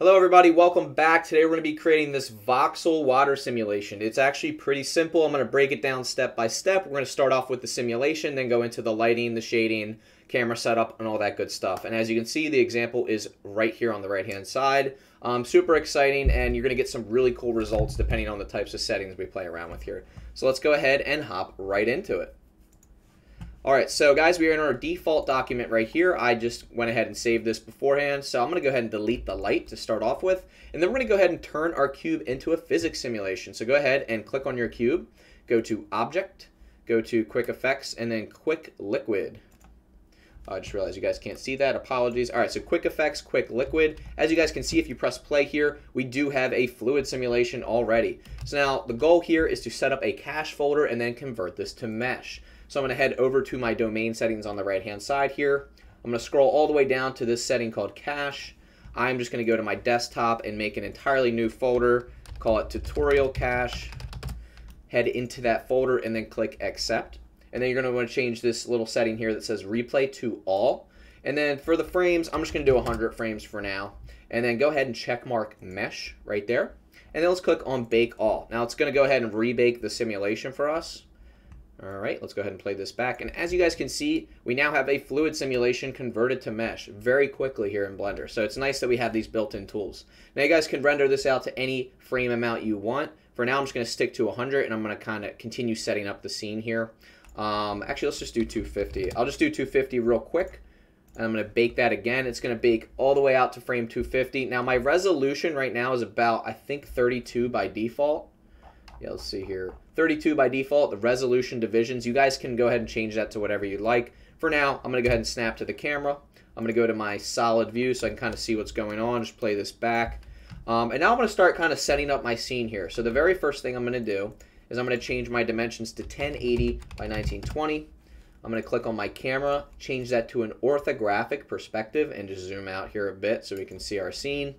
Hello everybody, welcome back. Today we're going to be creating this voxel water simulation. It's actually pretty simple. I'm going to break it down step by step. We're going to start off with the simulation, then go into the lighting, the shading, camera setup, and all that good stuff. And as you can see, the example is right here on the right hand side. Um, super exciting, and you're going to get some really cool results depending on the types of settings we play around with here. So let's go ahead and hop right into it. Alright, so guys, we are in our default document right here. I just went ahead and saved this beforehand, so I'm going to go ahead and delete the light to start off with. And then we're going to go ahead and turn our cube into a physics simulation. So go ahead and click on your cube, go to Object, go to Quick Effects, and then Quick Liquid. Oh, I just realized you guys can't see that. Apologies. All right, so quick effects, quick liquid. As you guys can see, if you press play here, we do have a fluid simulation already. So now the goal here is to set up a cache folder and then convert this to mesh. So I'm going to head over to my domain settings on the right hand side here. I'm going to scroll all the way down to this setting called cache. I'm just going to go to my desktop and make an entirely new folder. Call it tutorial cache. Head into that folder and then click accept. And then you're going to want to change this little setting here that says replay to all. And then for the frames, I'm just going to do 100 frames for now. And then go ahead and check mark mesh right there. And then let's click on bake all. Now it's going to go ahead and rebake the simulation for us. All right, let's go ahead and play this back. And as you guys can see, we now have a fluid simulation converted to mesh very quickly here in Blender. So it's nice that we have these built-in tools. Now you guys can render this out to any frame amount you want. For now, I'm just going to stick to 100, and I'm going to kind of continue setting up the scene here. Um, actually, let's just do 250. I'll just do 250 real quick. And I'm going to bake that again. It's going to bake all the way out to frame 250. Now, my resolution right now is about, I think, 32 by default. Yeah, let's see here. 32 by default, the resolution divisions. You guys can go ahead and change that to whatever you'd like. For now, I'm going to go ahead and snap to the camera. I'm going to go to my solid view so I can kind of see what's going on. Just play this back. Um, and now I'm going to start kind of setting up my scene here. So the very first thing I'm going to do is I'm going to change my dimensions to 1080 by 1920. I'm going to click on my camera, change that to an orthographic perspective, and just zoom out here a bit so we can see our scene.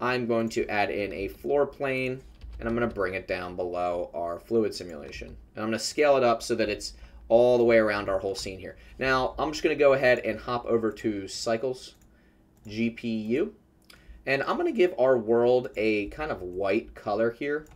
I'm going to add in a floor plane and I'm going to bring it down below our fluid simulation. And I'm going to scale it up so that it's all the way around our whole scene here. Now, I'm just going to go ahead and hop over to Cycles GPU. And I'm going to give our world a kind of white color here.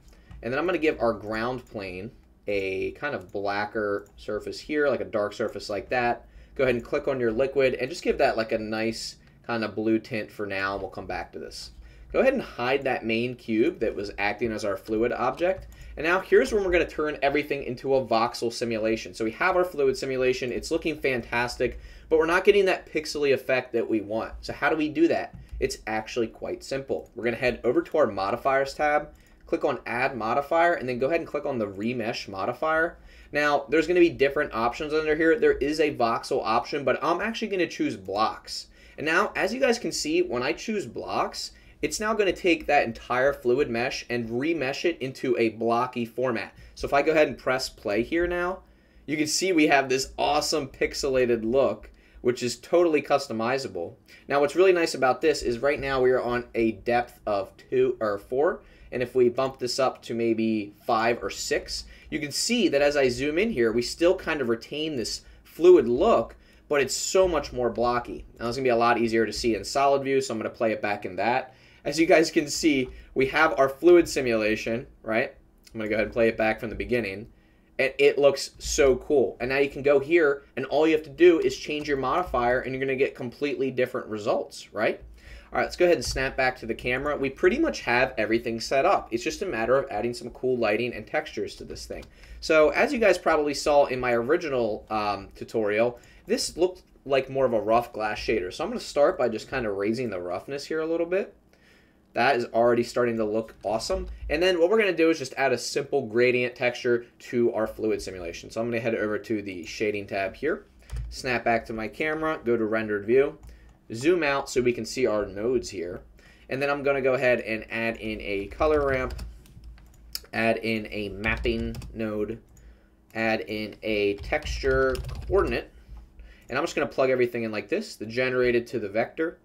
And then I'm going to give our ground plane a kind of blacker surface here, like a dark surface like that. Go ahead and click on your liquid and just give that like a nice kind of blue tint for now, and we'll come back to this. Go ahead and hide that main cube that was acting as our fluid object. And now here's when we're going to turn everything into a voxel simulation. So we have our fluid simulation. It's looking fantastic, but we're not getting that pixely effect that we want. So how do we do that? It's actually quite simple. We're going to head over to our modifiers tab, click on add modifier, and then go ahead and click on the remesh modifier. Now, there's going to be different options under here. There is a voxel option, but I'm actually going to choose blocks. And now, as you guys can see, when I choose blocks, it's now going to take that entire fluid mesh and remesh it into a blocky format. So if I go ahead and press play here now, you can see we have this awesome pixelated look, which is totally customizable. Now what's really nice about this is right now we are on a depth of two or four, and if we bump this up to maybe five or six, you can see that as I zoom in here, we still kind of retain this fluid look, but it's so much more blocky. Now it's gonna be a lot easier to see in solid view, so I'm gonna play it back in that as you guys can see, we have our fluid simulation, right? I'm going to go ahead and play it back from the beginning. And it looks so cool. And now you can go here, and all you have to do is change your modifier, and you're going to get completely different results, right? All right, let's go ahead and snap back to the camera. We pretty much have everything set up. It's just a matter of adding some cool lighting and textures to this thing. So as you guys probably saw in my original um, tutorial, this looked like more of a rough glass shader. So I'm going to start by just kind of raising the roughness here a little bit. That is already starting to look awesome. And then what we're going to do is just add a simple gradient texture to our fluid simulation. So I'm going to head over to the shading tab here, snap back to my camera, go to rendered view, zoom out so we can see our nodes here. And then I'm going to go ahead and add in a color ramp, add in a mapping node, add in a texture coordinate, and I'm just going to plug everything in like this, the generated to the vector,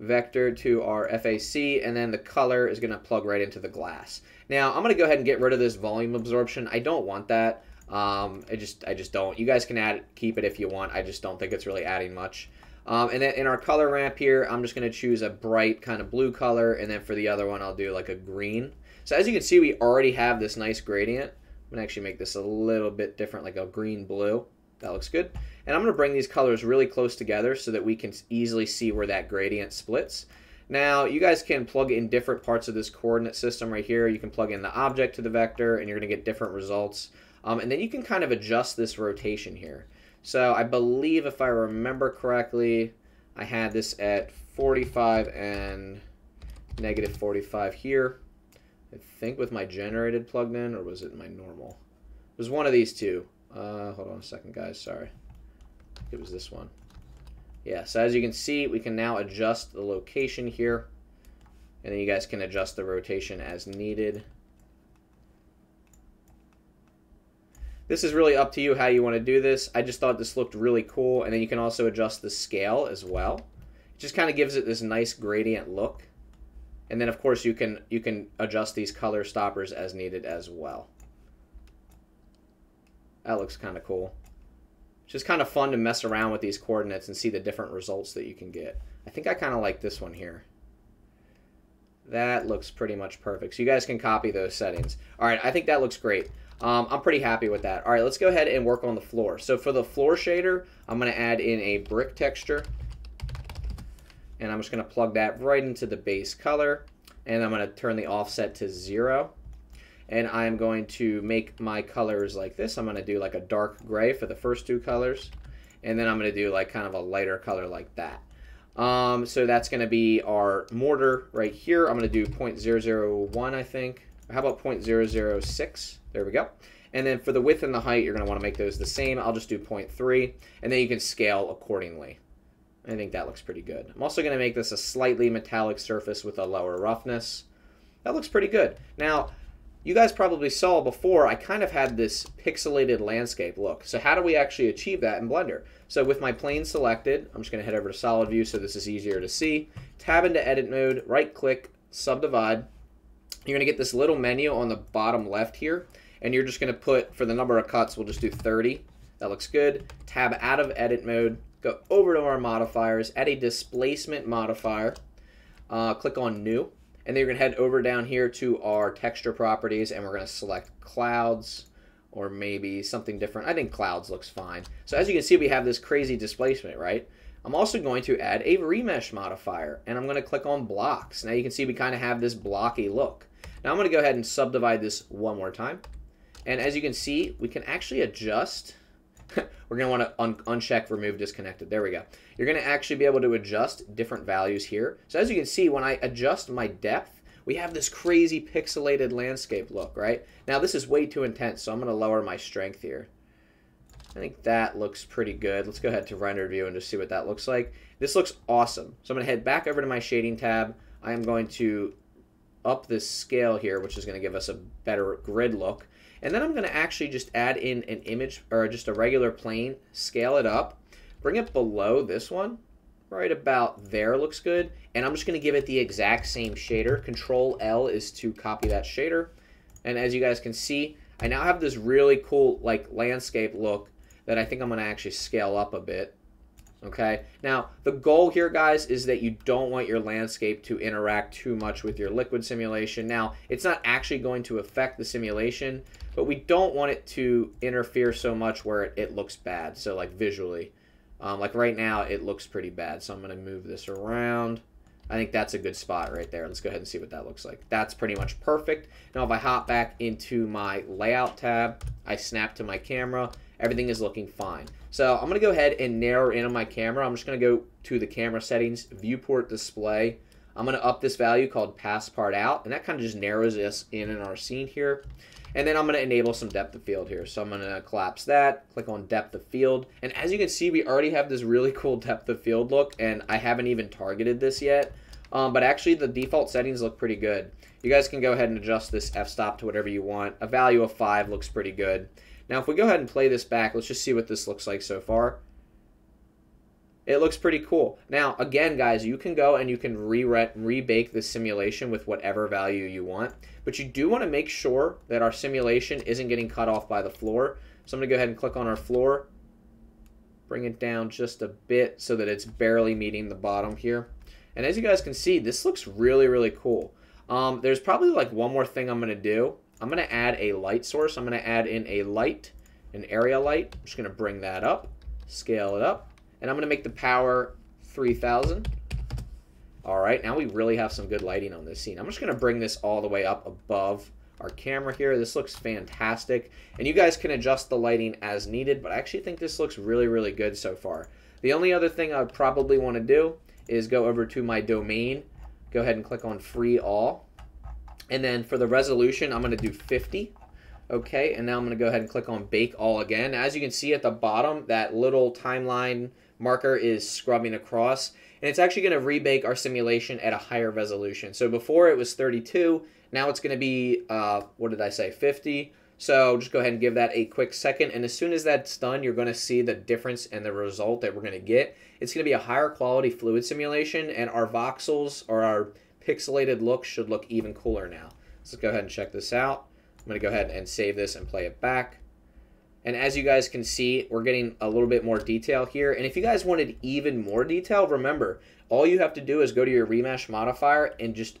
vector to our FAC, and then the color is going to plug right into the glass. Now, I'm going to go ahead and get rid of this volume absorption. I don't want that. Um, I just I just don't. You guys can add keep it if you want. I just don't think it's really adding much. Um, and then in our color ramp here, I'm just going to choose a bright kind of blue color. And then for the other one, I'll do like a green. So as you can see, we already have this nice gradient. I'm going to actually make this a little bit different, like a green-blue. That looks good. And I'm going to bring these colors really close together so that we can easily see where that gradient splits. Now, you guys can plug in different parts of this coordinate system right here. You can plug in the object to the vector, and you're going to get different results. Um, and then you can kind of adjust this rotation here. So I believe if I remember correctly, I had this at 45 and negative 45 here. I think with my generated plugged in, or was it my normal? It was one of these two. Uh, hold on a second, guys. Sorry. It was this one. Yeah, so as you can see, we can now adjust the location here. And then you guys can adjust the rotation as needed. This is really up to you how you want to do this. I just thought this looked really cool. And then you can also adjust the scale as well. It just kind of gives it this nice gradient look. And then of course you can you can adjust these color stoppers as needed as well. That looks kind of cool. It's just kind of fun to mess around with these coordinates and see the different results that you can get. I think I kind of like this one here. That looks pretty much perfect. So you guys can copy those settings. All right, I think that looks great. Um, I'm pretty happy with that. All right, let's go ahead and work on the floor. So for the floor shader, I'm going to add in a brick texture. And I'm just going to plug that right into the base color. And I'm going to turn the offset to zero and I'm going to make my colors like this. I'm going to do like a dark gray for the first two colors, and then I'm going to do like kind of a lighter color like that. Um, so that's going to be our mortar right here. I'm going to do 0.001, I think. How about 0.006? There we go. And then for the width and the height, you're going to want to make those the same. I'll just do 0.3, and then you can scale accordingly. I think that looks pretty good. I'm also going to make this a slightly metallic surface with a lower roughness. That looks pretty good. Now, you guys probably saw before, I kind of had this pixelated landscape look. So how do we actually achieve that in Blender? So with my plane selected, I'm just going to head over to solid view so this is easier to see. Tab into edit mode, right click, subdivide. You're going to get this little menu on the bottom left here. And you're just going to put, for the number of cuts, we'll just do 30. That looks good. Tab out of edit mode, go over to our modifiers, add a displacement modifier. Uh, click on new. And then you're going to head over down here to our texture properties and we're going to select clouds or maybe something different. I think clouds looks fine. So as you can see, we have this crazy displacement, right? I'm also going to add a remesh modifier and I'm going to click on blocks. Now you can see we kind of have this blocky look. Now I'm going to go ahead and subdivide this one more time. And as you can see, we can actually adjust we're going to want to un uncheck remove disconnected. There we go. You're going to actually be able to adjust different values here. So as you can see, when I adjust my depth, we have this crazy pixelated landscape look, right? Now this is way too intense, so I'm going to lower my strength here. I think that looks pretty good. Let's go ahead to render view and just see what that looks like. This looks awesome. So I'm going to head back over to my shading tab. I am going to up this scale here, which is going to give us a better grid look. And then I'm going to actually just add in an image or just a regular plane, scale it up, bring it below this one, right about there looks good. And I'm just going to give it the exact same shader. Control L is to copy that shader. And as you guys can see, I now have this really cool like landscape look that I think I'm going to actually scale up a bit. Okay, now the goal here, guys, is that you don't want your landscape to interact too much with your liquid simulation. Now, it's not actually going to affect the simulation, but we don't want it to interfere so much where it, it looks bad. So, like visually, um, like right now, it looks pretty bad. So I'm going to move this around. I think that's a good spot right there. Let's go ahead and see what that looks like. That's pretty much perfect. Now, if I hop back into my layout tab, I snap to my camera, everything is looking fine. So I'm going to go ahead and narrow in on my camera. I'm just going to go to the camera settings, viewport display. I'm going to up this value called passepartout, and that kind of just narrows us in in our scene here. And then I'm going to enable some depth of field here. So I'm going to collapse that, click on depth of field. And as you can see, we already have this really cool depth of field look, and I haven't even targeted this yet. Um, but actually, the default settings look pretty good. You guys can go ahead and adjust this f-stop to whatever you want. A value of 5 looks pretty good. Now, if we go ahead and play this back, let's just see what this looks like so far. It looks pretty cool. Now, again, guys, you can go and you can re rebake the simulation with whatever value you want, but you do want to make sure that our simulation isn't getting cut off by the floor. So I'm going to go ahead and click on our floor. Bring it down just a bit so that it's barely meeting the bottom here. And as you guys can see, this looks really, really cool. Um, there's probably like one more thing I'm going to do. I'm going to add a light source. I'm going to add in a light, an area light. I'm just going to bring that up, scale it up, and I'm going to make the power 3000. All right, now we really have some good lighting on this scene. I'm just going to bring this all the way up above our camera here. This looks fantastic. And you guys can adjust the lighting as needed, but I actually think this looks really, really good so far. The only other thing I would probably want to do is go over to my domain, go ahead and click on free all. And then for the resolution, I'm going to do 50. Okay, and now I'm going to go ahead and click on bake all again. As you can see at the bottom, that little timeline marker is scrubbing across. And it's actually going to rebake our simulation at a higher resolution. So before it was 32, now it's going to be, uh, what did I say, 50. So just go ahead and give that a quick second. And as soon as that's done, you're going to see the difference in the result that we're going to get. It's going to be a higher quality fluid simulation, and our voxels or our pixelated look should look even cooler now. So let's go ahead and check this out. I'm going to go ahead and save this and play it back. And as you guys can see, we're getting a little bit more detail here. And if you guys wanted even more detail, remember, all you have to do is go to your remesh modifier and just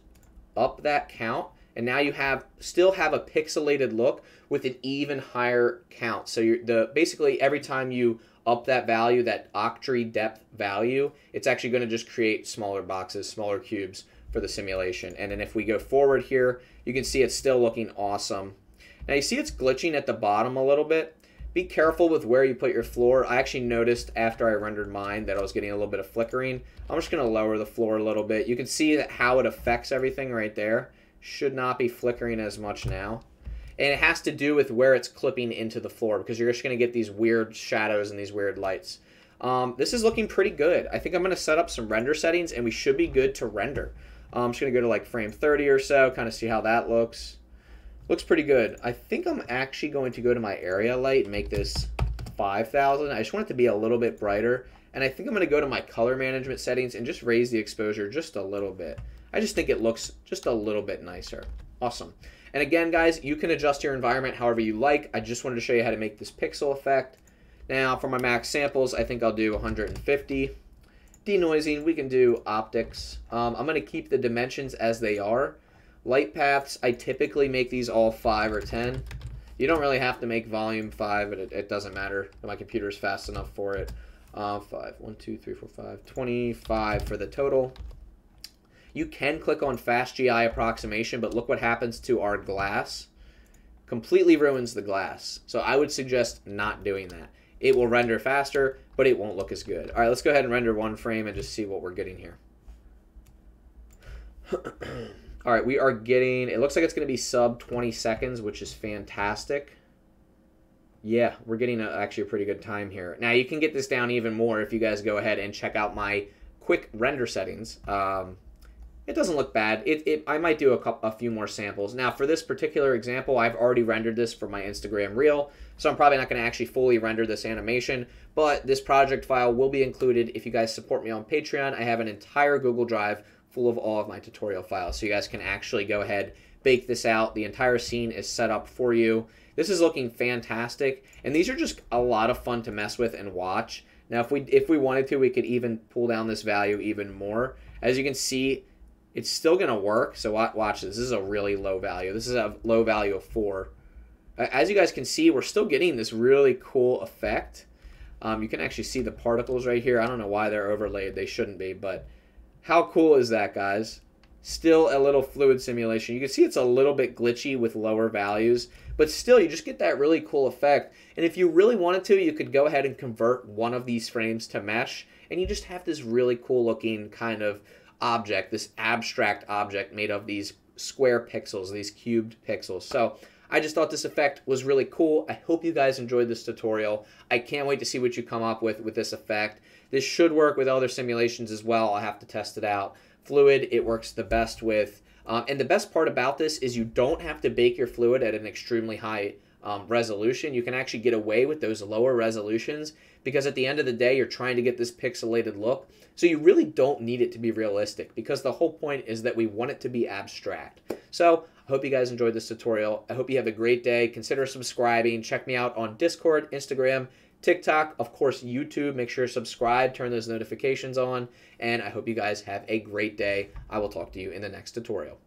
up that count. And now you have still have a pixelated look with an even higher count. So you're the basically every time you up that value, that octree depth value, it's actually going to just create smaller boxes, smaller cubes for the simulation. And then if we go forward here, you can see it's still looking awesome. Now you see it's glitching at the bottom a little bit. Be careful with where you put your floor. I actually noticed after I rendered mine that I was getting a little bit of flickering. I'm just going to lower the floor a little bit. You can see that how it affects everything right there. Should not be flickering as much now and it has to do with where it's clipping into the floor because you're just going to get these weird shadows and these weird lights. Um, this is looking pretty good. I think I'm going to set up some render settings and we should be good to render. Um, I'm just going to go to like frame 30 or so, kind of see how that looks. Looks pretty good. I think I'm actually going to go to my area light and make this 5000. I just want it to be a little bit brighter. And I think I'm going to go to my color management settings and just raise the exposure just a little bit. I just think it looks just a little bit nicer. Awesome. And again, guys, you can adjust your environment however you like. I just wanted to show you how to make this pixel effect. Now, for my max samples, I think I'll do 150. Denoising, we can do OptiX. Um, I'm going to keep the dimensions as they are. Light paths, I typically make these all 5 or 10. You don't really have to make volume 5, but it, it doesn't matter. My computer is fast enough for it. Uh, 5, 1, 2, 3, 4, 5, 25 for the total. You can click on Fast GI approximation, but look what happens to our glass. Completely ruins the glass. So I would suggest not doing that. It will render faster, but it won't look as good. All right, let's go ahead and render one frame and just see what we're getting here. All right, we are getting, it looks like it's going to be sub 20 seconds, which is fantastic. Yeah, we're getting a, actually a pretty good time here. Now, you can get this down even more if you guys go ahead and check out my quick render settings. Um, it doesn't look bad. It, it I might do a, couple, a few more samples. Now, for this particular example, I've already rendered this for my Instagram reel, so I'm probably not going to actually fully render this animation, but this project file will be included if you guys support me on Patreon. I have an entire Google Drive full of all of my tutorial files, so you guys can actually go ahead, bake this out. The entire scene is set up for you. This is looking fantastic, and these are just a lot of fun to mess with and watch. Now, if we if we wanted to, we could even pull down this value even more. As you can see, it's still going to work. So watch this. This is a really low value. This is a low value of 4. As you guys can see, we're still getting this really cool effect. Um, you can actually see the particles right here. I don't know why they're overlaid. They shouldn't be, but how cool is that, guys? Still a little fluid simulation. You can see it's a little bit glitchy with lower values, but still you just get that really cool effect. And if you really wanted to, you could go ahead and convert one of these frames to mesh, and you just have this really cool looking kind of object, this abstract object made of these square pixels, these cubed pixels. So I just thought this effect was really cool. I hope you guys enjoyed this tutorial. I can't wait to see what you come up with with this effect. This should work with other simulations as well. I'll have to test it out. Fluid, it works the best with. Um, and the best part about this is you don't have to bake your fluid at an extremely high um, resolution. You can actually get away with those lower resolutions because at the end of the day, you're trying to get this pixelated look. So you really don't need it to be realistic because the whole point is that we want it to be abstract. So I hope you guys enjoyed this tutorial. I hope you have a great day. Consider subscribing. Check me out on Discord, Instagram, TikTok, of course, YouTube. Make sure to subscribe, turn those notifications on, and I hope you guys have a great day. I will talk to you in the next tutorial.